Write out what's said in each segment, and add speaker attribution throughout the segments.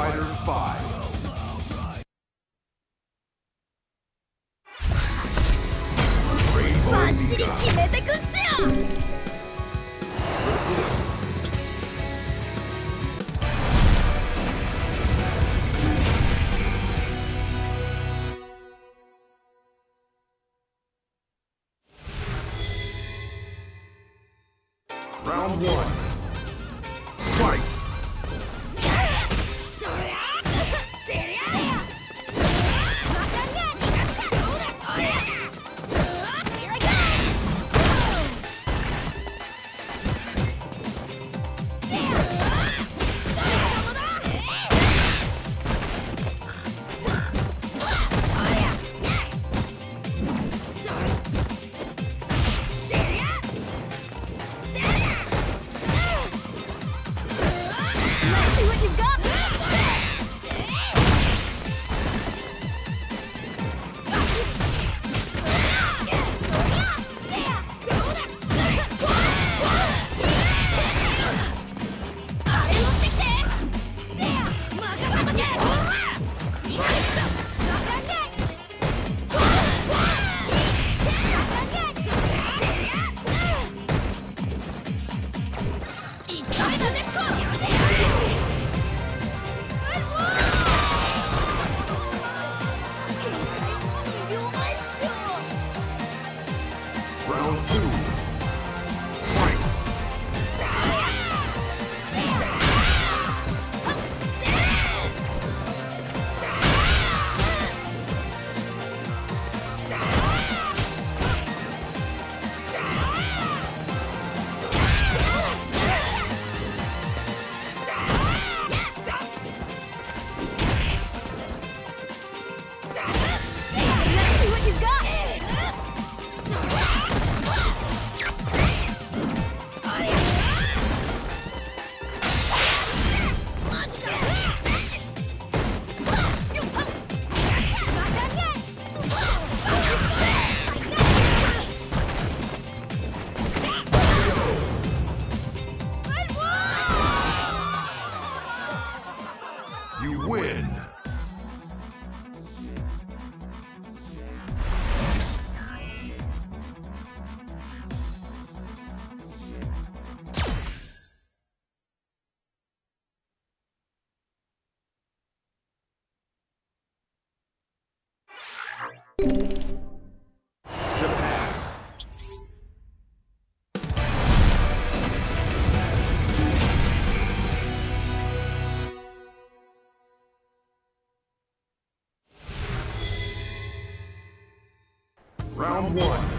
Speaker 1: Fighter 5. Round one.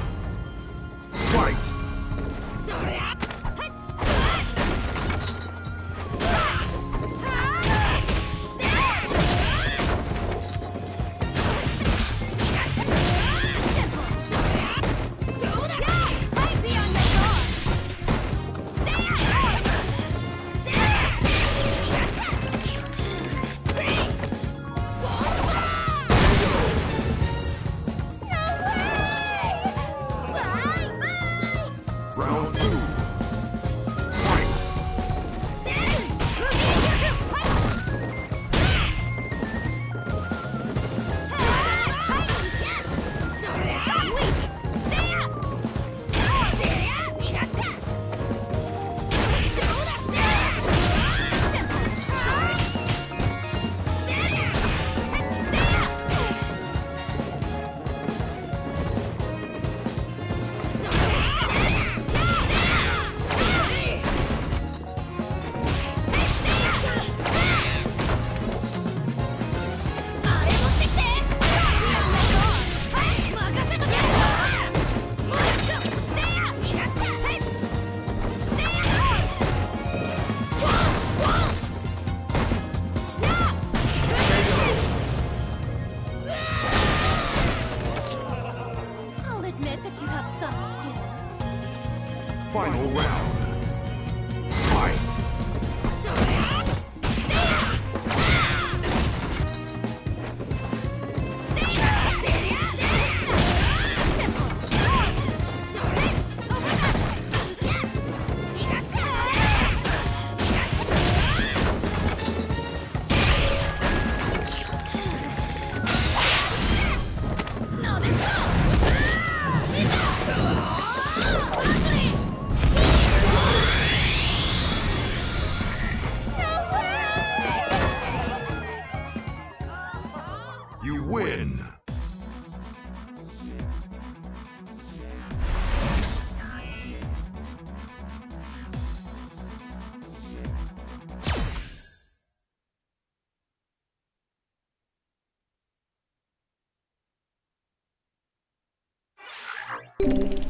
Speaker 1: UK.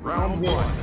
Speaker 1: Round one.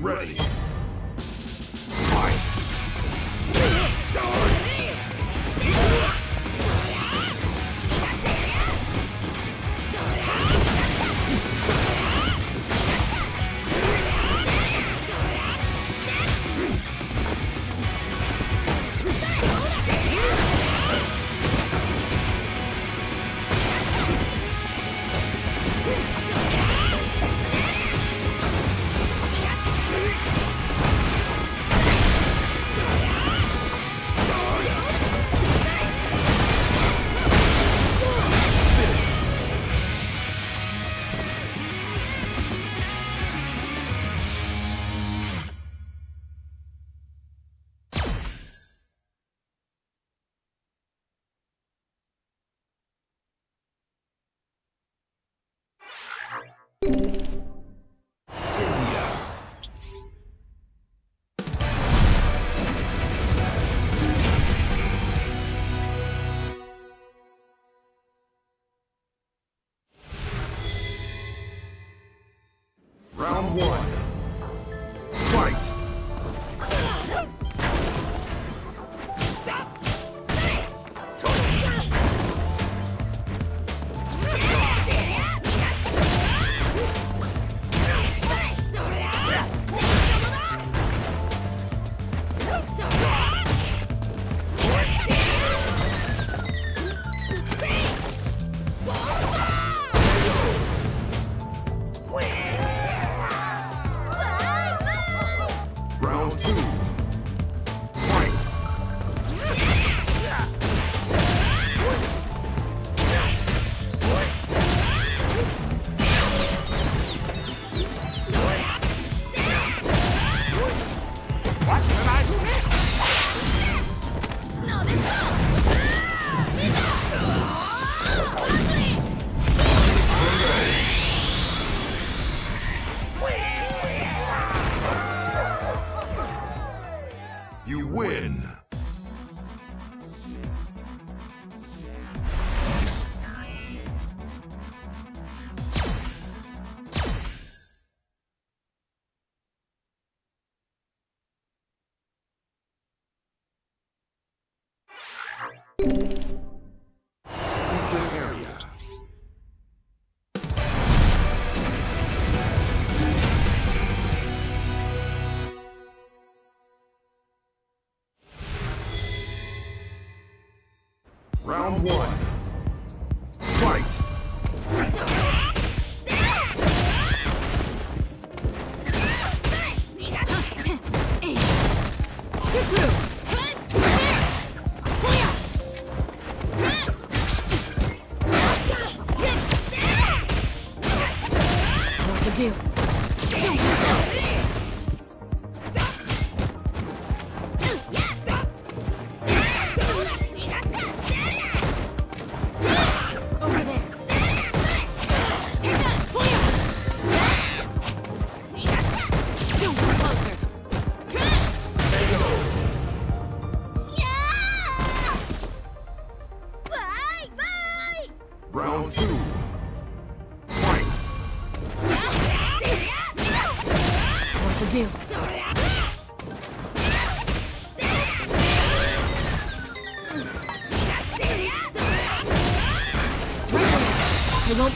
Speaker 1: Ready. Ready.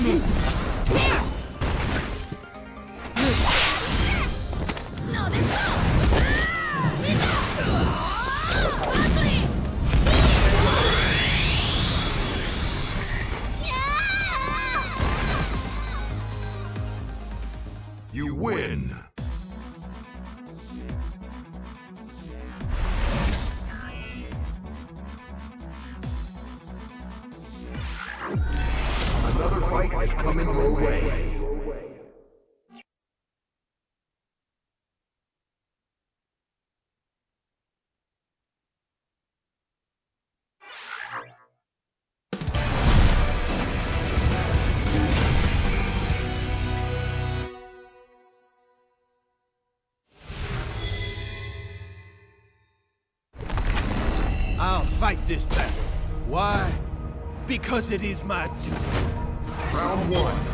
Speaker 1: Dismissed. Here! fight
Speaker 2: this battle. Why? Because it is my duty.
Speaker 1: Round one.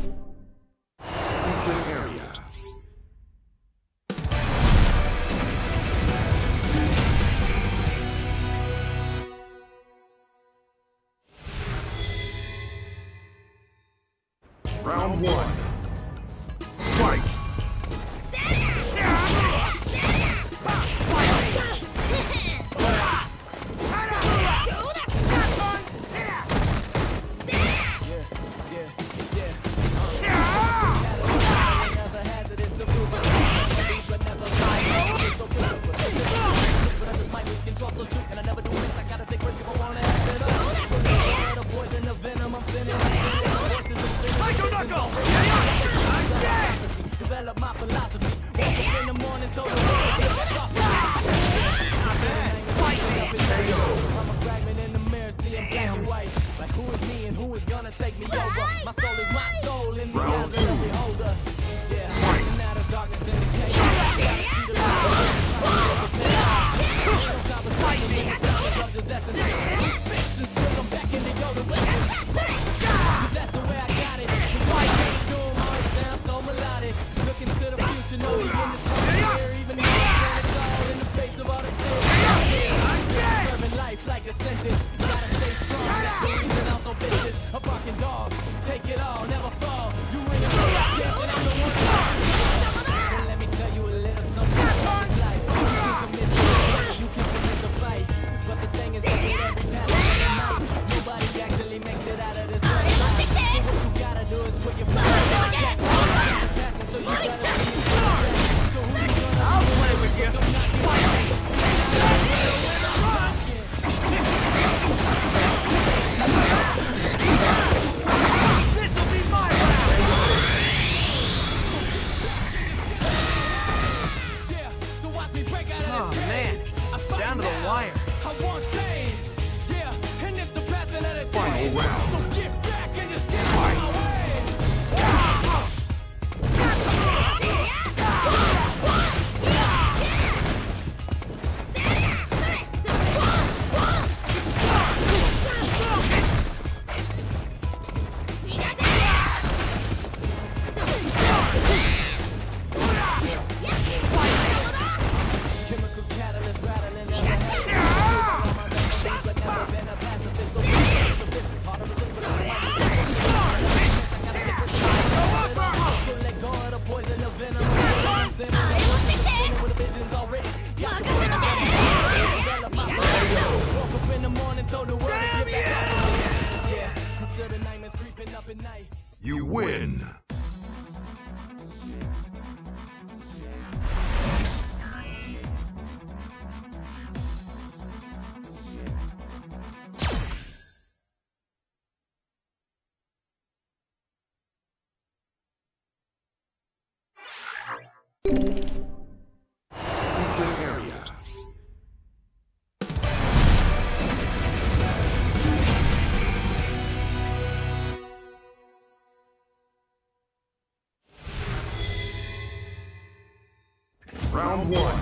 Speaker 1: Round one.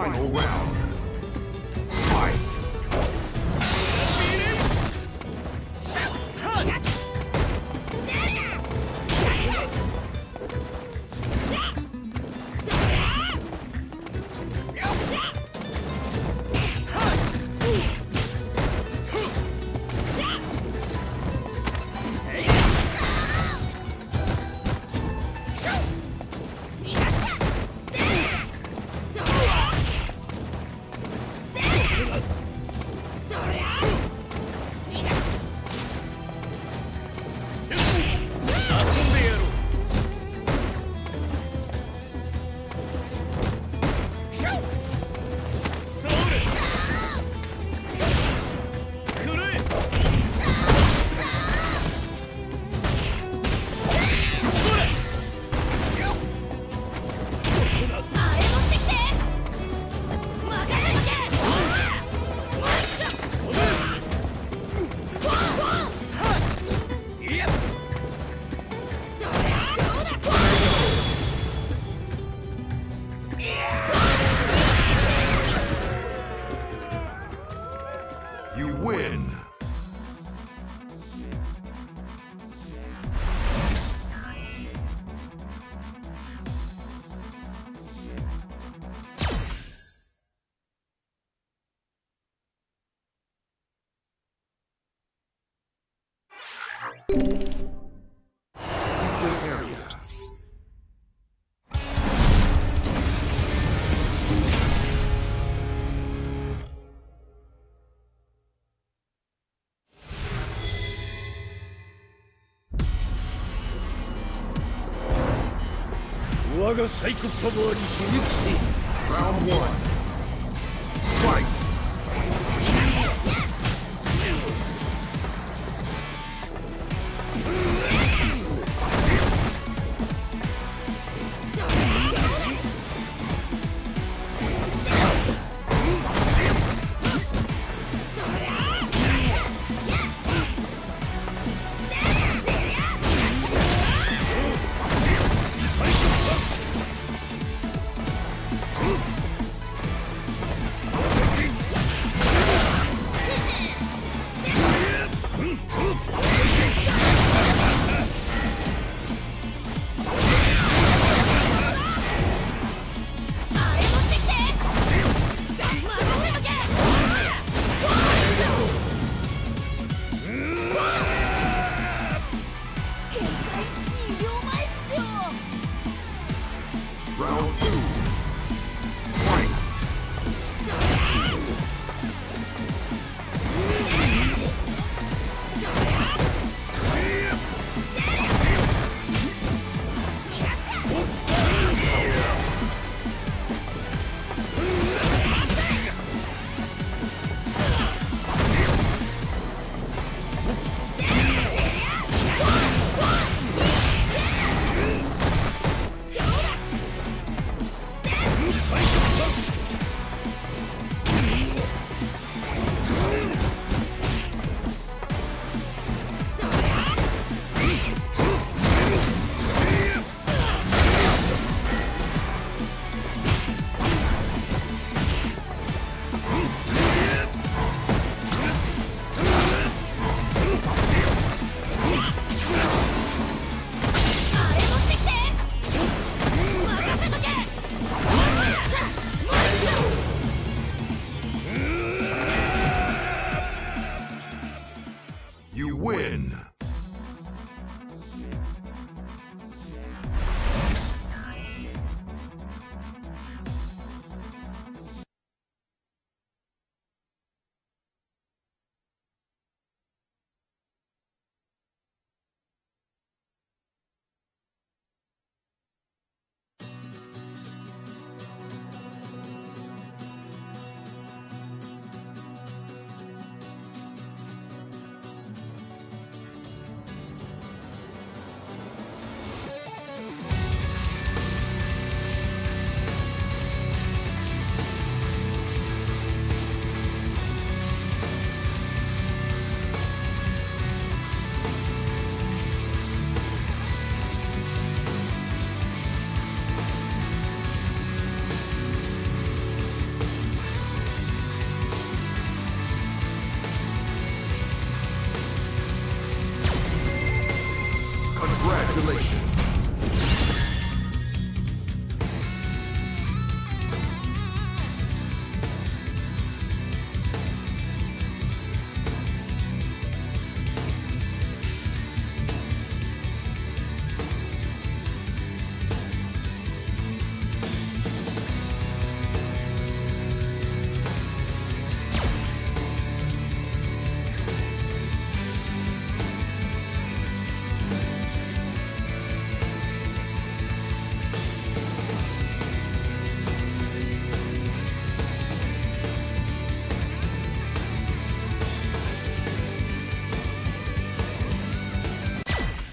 Speaker 1: Final round.
Speaker 2: 我がサイコパワーに響くせ
Speaker 3: Round one. Fight.
Speaker 2: Round.